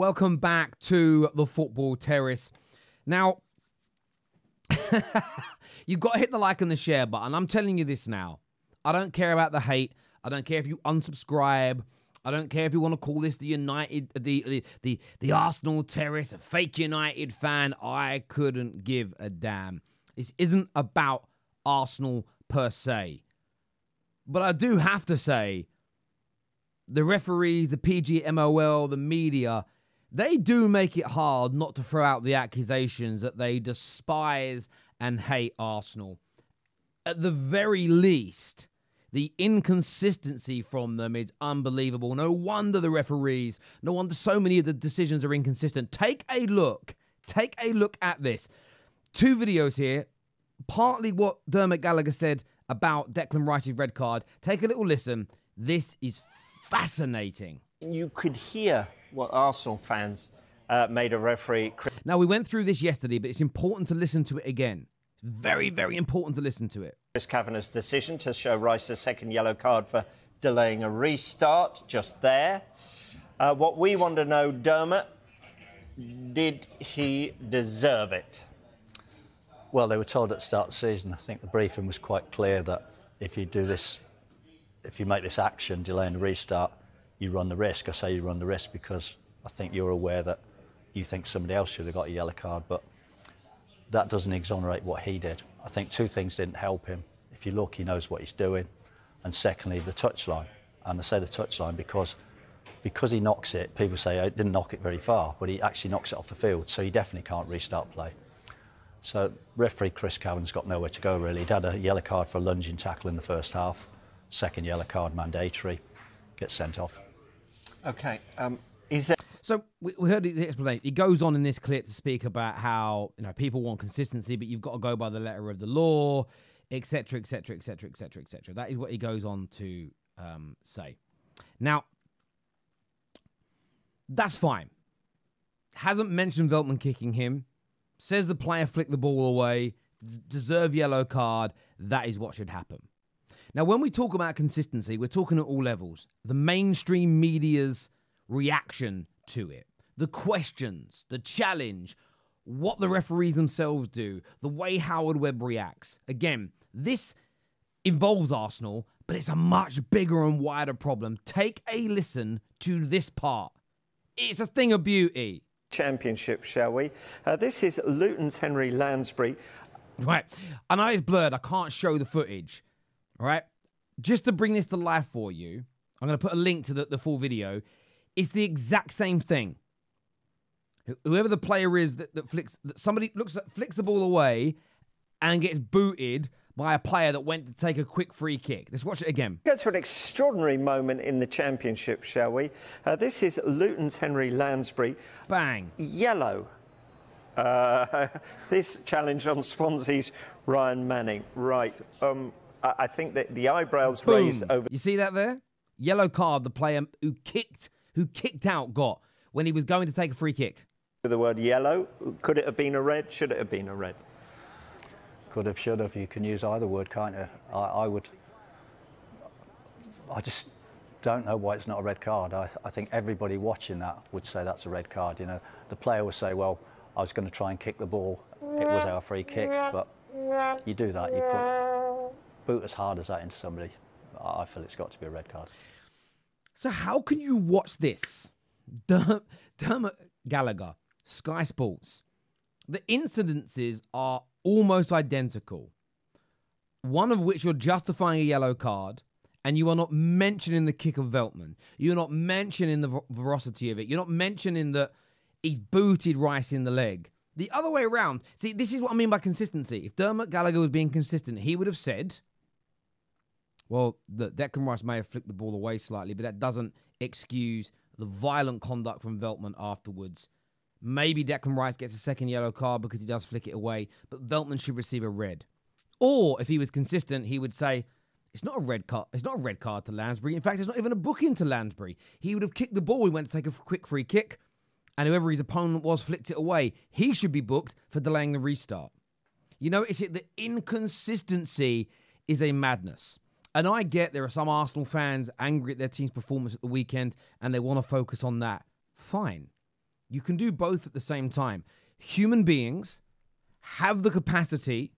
welcome back to the Football Terrace. Now, you've got to hit the like and the share button. I'm telling you this now. I don't care about the hate. I don't care if you unsubscribe. I don't care if you want to call this the United, the the the, the Arsenal terrace, a fake United fan. I couldn't give a damn. This isn't about Arsenal per se, but I do have to say, the referees, the PGMOL, the media, they do make it hard not to throw out the accusations that they despise and hate Arsenal. At the very least, the inconsistency from them is unbelievable. No wonder the referees, no wonder so many of the decisions are inconsistent. Take a look. Take a look at this. Two videos here. Partly what Dermot Gallagher said about Declan Rice's red card. Take a little listen. This is fascinating. You could hear what Arsenal fans uh, made a referee. Now, we went through this yesterday, but it's important to listen to it again. It's very, very important to listen to it. Chris Kavanagh's decision to show Rice a second yellow card for delaying a restart just there. Uh, what we want to know, Dermot, did he deserve it? Well, they were told at the start of the season, I think the briefing was quite clear that if you do this, if you make this action, delaying the restart, you run the risk. I say you run the risk because I think you're aware that you think somebody else should have got a yellow card, but that doesn't exonerate what he did. I think two things didn't help him. If you look, he knows what he's doing. And secondly, the touchline. And I say the touchline because because he knocks it, people say oh, he didn't knock it very far, but he actually knocks it off the field, so he definitely can't restart play. So referee Chris Kavanagh's got nowhere to go really. He'd had a yellow card for a lunging tackle in the first half, second yellow card mandatory, gets sent off. Okay, um, is? So we, we heard the explanation. He goes on in this clip to speak about how you know people want consistency, but you've got to go by the letter of the law, etc., etc., etc., etc., etc. That is what he goes on to um, say. Now, that's fine. Hasn't mentioned Veltman kicking him. Says the player flicked the ball away. d- Deserve yellow card. That is what should happen. Now, when we talk about consistency, we're talking at all levels. The mainstream media's reaction to it, the questions, the challenge, what the referees themselves do, the way Howard Webb reacts. Again, this involves Arsenal, but it's a much bigger and wider problem. Take a listen to this part. It's a thing of beauty. Championship, shall we? Uh, this is Luton's Henry Lansbury. Right. I know it's blurred. I can't show the footage. All right. Just to bring this to life for you, I'm going to put a link to the, the full video. It's the exact same thing. Whoever the player is that, that flicks, that somebody looks at, flicks the ball away and gets booted by a player that went to take a quick free kick. Let's watch it again. Go to an extraordinary moment in the Championship, shall we? Uh, this is Luton's Henry Lansbury. Bang. Yellow. Uh, this challenge on Swansea's Ryan Manning. Right. Um, I, I think that the eyebrows raised Boom. over You see that there? Yellow card. The player who kicked, who kicked out, got when he was going to take a free kick. the word yellow. Could it have been a red? Should it have been a red? Could have, should have. You can use either word, can't you? I, I would. I just don't know why it's not a red card. I, I think everybody watching that would say that's a red card. You know, the player will say, "Well, I was going to try and kick the ball. It was our free kick." But you do that, you put boot as hard as that into somebody. I feel it's got to be a red card. So how can you watch this? Der- Dermot Gallagher, Sky Sports. The incidences are almost identical. One of which you're justifying a yellow card, and you are not mentioning the kick of Veltman. You're not mentioning the ver- veracity of it. You're not mentioning that he's booted Rice in the leg. The other way around. See, this is what I mean by consistency. If Dermot Gallagher was being consistent, he would have said, well, the Declan Rice may have flicked the ball away slightly, but that doesn't excuse the violent conduct from Veltman afterwards. Maybe Declan Rice gets a second yellow card because he does flick it away, but Veltman should receive a red. Or if he was consistent, he would say, it's not a red card. It's not a red card to Lansbury. In fact, it's not even a booking to Lansbury. He would have kicked the ball. He went to take a quick free kick, and whoever his opponent was flicked it away. He should be booked for delaying the restart. You know, it's it. The inconsistency is a madness. And I get there are some Arsenal fans angry at their team's performance at the weekend and they want to focus on that. Fine. You can do both at the same time. Human beings have the capacity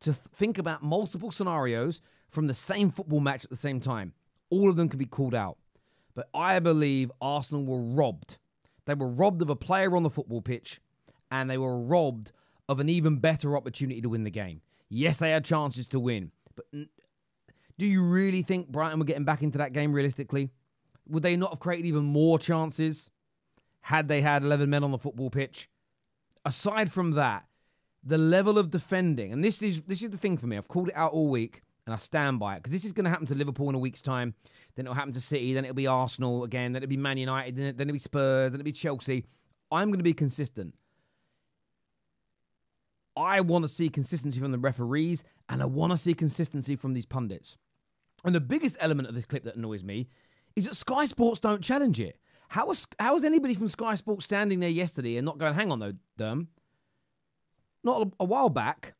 to th- think about multiple scenarios from the same football match at the same time. All of them can be called out. But I believe Arsenal were robbed. They were robbed of a player on the football pitch, and they were robbed of an even better opportunity to win the game. Yes, they had chances to win, but do you really think Brighton were getting back into that game realistically? Would they not have created even more chances had they had 11 men on the football pitch? Aside from that, the level of defending, and this is this is the thing for me. I've called it out all week, and I stand by it because this is going to happen to Liverpool in a week's time. Then it'll happen to City. Then it'll be Arsenal again. Then it'll be Man United. Then, then it'll be Spurs. Then it'll be Chelsea. I'm going to be consistent. I want to see consistency from the referees, and I want to see consistency from these pundits. And the biggest element of this clip that annoys me is that Sky Sports don't challenge it. How was how was anybody from Sky Sports standing there yesterday and not going, hang on though, Derm? Not a, a while back,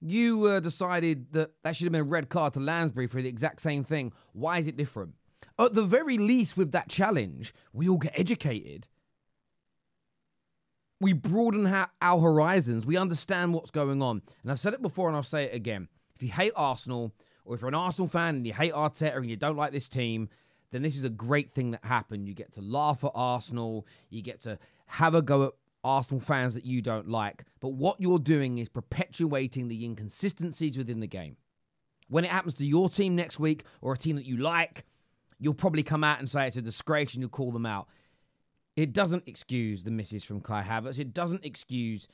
you uh, decided that that should have been a red card to Lansbury for the exact same thing. Why is it different? At the very least, with that challenge, we all get educated. We broaden our horizons. We understand what's going on. And I've said it before and I'll say it again. If you hate Arsenal, or if you're an Arsenal fan and you hate Arteta and you don't like this team, then this is a great thing that happened. You get to laugh at Arsenal. You get to have a go at Arsenal fans that you don't like. But what you're doing is perpetuating the inconsistencies within the game. When it happens to your team next week or a team that you like, you'll probably come out and say it's a disgrace and you'll call them out. It doesn't excuse the misses from Kai Havertz. It doesn't excuse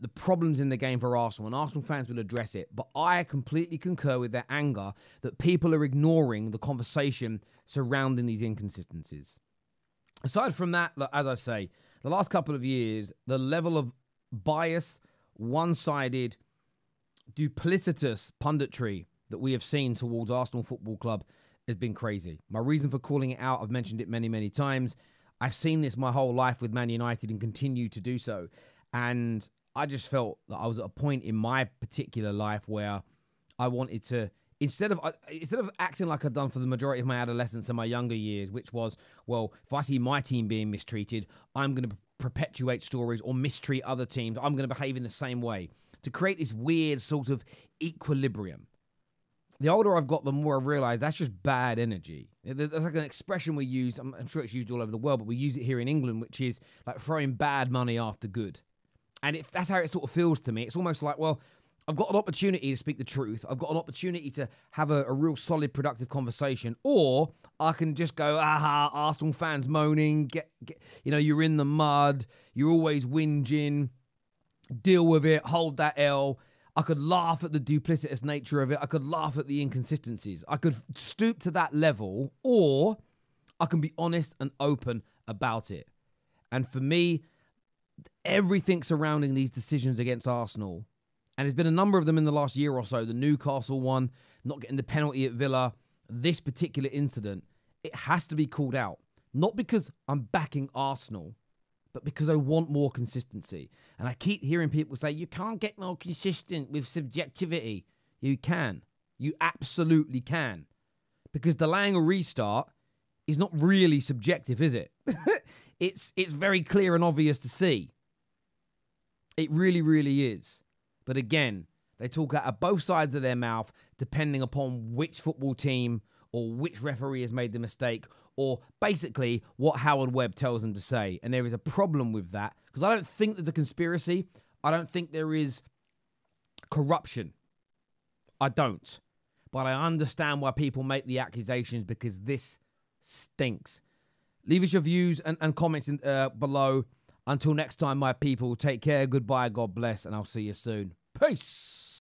the- problems in the game for Arsenal, and Arsenal fans will address it. But I completely concur with their anger that people are ignoring the conversation surrounding these inconsistencies. Aside from that, as I say, the last couple of years, the level of bias, one sided, duplicitous punditry that we have seen towards Arsenal Football Club has been crazy. My reason for calling it out, I've mentioned it many, many times. I've seen this my whole life with Man United and continue to do so. And I just felt that I was at a point in my particular life where I wanted to instead of instead of acting like I'd done for the majority of my adolescence and my younger years, which was, well, if I see my team being mistreated, I'm going to perpetuate stories or mistreat other teams. I'm going to behave in the same way to create this weird sort of equilibrium. The older I've got, the more I realize that's just bad energy. That's like an expression we use. I'm, I'm sure it's used all over the world, but we use it here in England, which is like throwing bad money after good. And if that's how it sort of feels to me, it's almost like, well, I've got an opportunity to speak the truth. I've got an opportunity to have a, a real solid, productive conversation, or I can just go, aha, Arsenal fans moaning, get, get, you know, you're in the mud, you're always whinging, deal with it, hold that L. I could laugh at the duplicitous nature of it. I could laugh at the inconsistencies. I could stoop to that level, or I can be honest and open about it. And for me, everything surrounding these decisions against Arsenal, and there's been a number of them in the last year or so the Newcastle one, not getting the penalty at Villa, this particular incident, it has to be called out. Not because I'm backing Arsenal, but because I want more consistency. And I keep hearing people say, you can't get more consistent with subjectivity. You can. You absolutely can. Because delaying a restart is not really subjective, is it? it's it's very clear and obvious to see. It really, really is. But again, they talk out of both sides of their mouth depending upon which football team or which referee has made the mistake or basically what Howard Webb tells them to say. And there is a problem with that because I don't think there's a conspiracy. I don't think there is corruption. I don't. But I understand why people make the accusations because this stinks. Leave us your views and, and comments in, uh, below. Until next time, my people, take care, goodbye, God bless, and I'll see you soon. Peace.